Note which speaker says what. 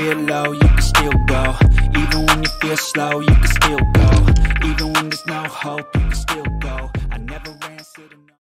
Speaker 1: feel low, you can still go. Even when you feel slow, you can still go. Even when there's no hope, you can still go.